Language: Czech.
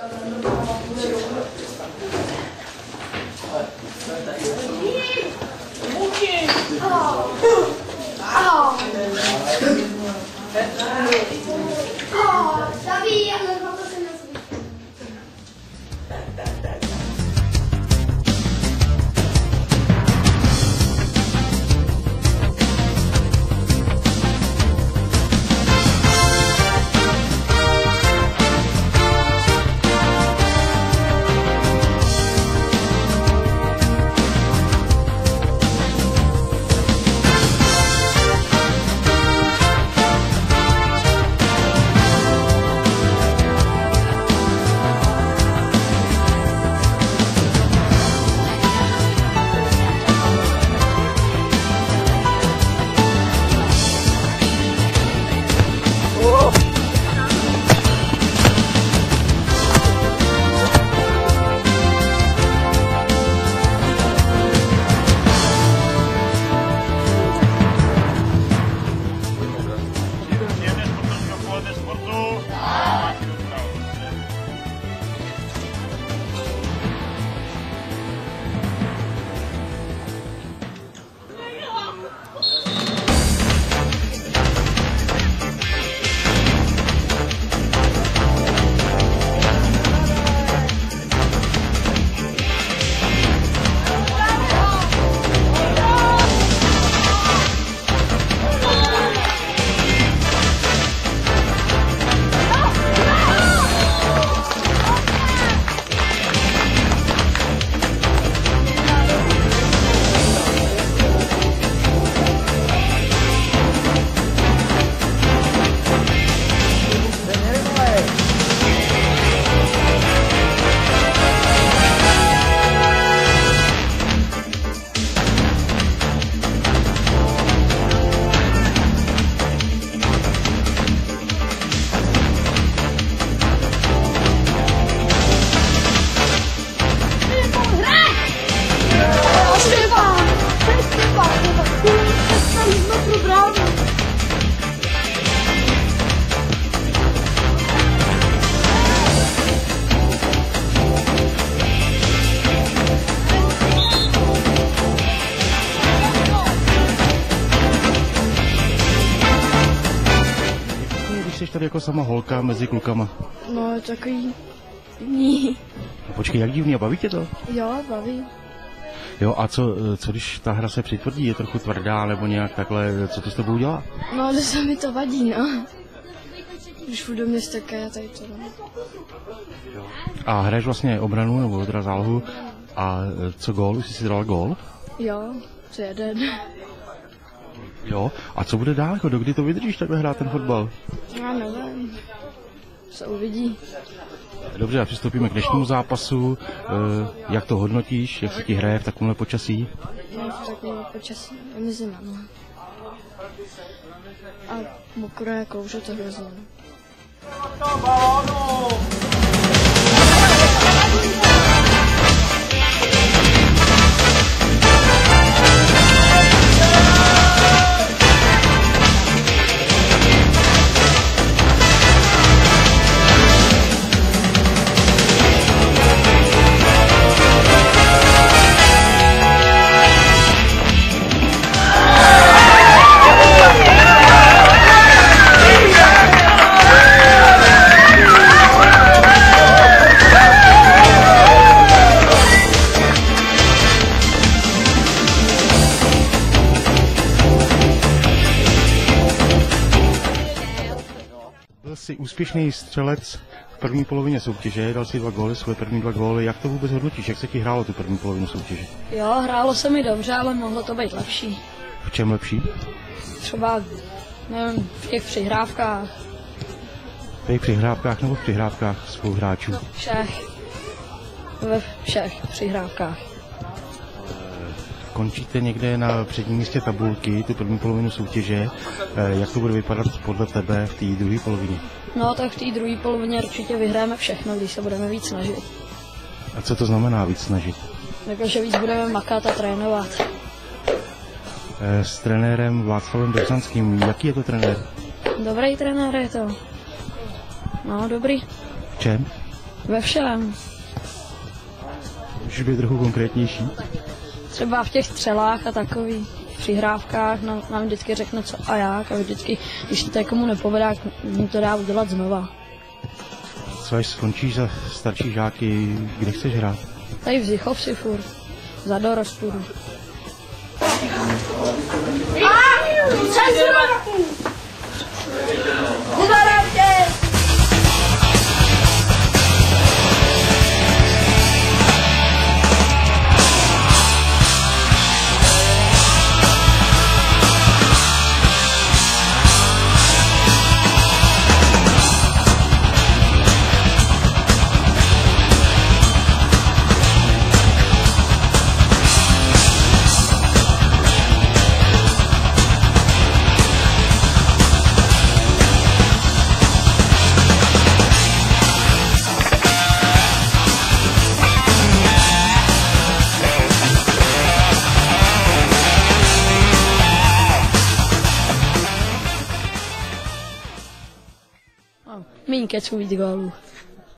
그러니까 저는 아마 노래를 tady jako sama holka mezi klukama. No, takový divný. No počkej, jak divný, a baví tě to? Jo, baví. Jo, a co, co když ta hra se přitvrdí, je trochu tvrdá, nebo nějak takhle, co to s tebou dělá? No, že se mi to vadí, no. Když půjdu do města, je tady to, no. A hraješ vlastně obranu, nebo teda zálohu, a co gól, už jsi si dal gól? Jo, to je jeden. Jo, a co bude dál, jako dokdy to vydržíš takhle hrát ten fotbal? Já nevím. Se uvidí. Dobře, a přistoupíme k dnešnímu zápasu. Eh, Jak to hodnotíš, jak se ti hraje v takovémhle počasí? No, v takovém počasí je mi zima, no. A mokré kouře to hrozně. Jsi úspěšný střelec v první polovině soutěže, dal si dva góly, svoje první dva góly. Jak to vůbec hodnotíš? Jak se ti hrálo tu první polovinu soutěže? Jo, hrálo se mi dobře, ale mohlo to být lepší. V čem lepší? Třeba, nevím, v těch přihrávkách, V těch přihrávkách nebo v přihrávkách spoluhráčů? všech. Ve všech přihrávkách. Končíte někde na předním místě tabulky, tu první polovinu soutěže. Eh, Jak to bude vypadat podle tebe v té druhé polovině? No, tak v té druhé polovině určitě vyhráme všechno, když se budeme víc snažit. A co to znamená víc snažit? Takže víc budeme makat a trénovat. Eh, S trenérem Václavem Dobzanským. Jaký je to trenér? Dobrý trenér je to. No, dobrý. V čem? Ve všem. Můžeš být trochu konkrétnější? Třeba v těch střelách a takový v přihrávkách nám, nám vždycky řekne co a jak a vždycky, když to komu nepovede, tak mi to dá udělat znova. Co až skončíš za starší žáky, kde chceš hrát? Tady v Zichovsi furt, za dorostu. enquete comigo igual a lua.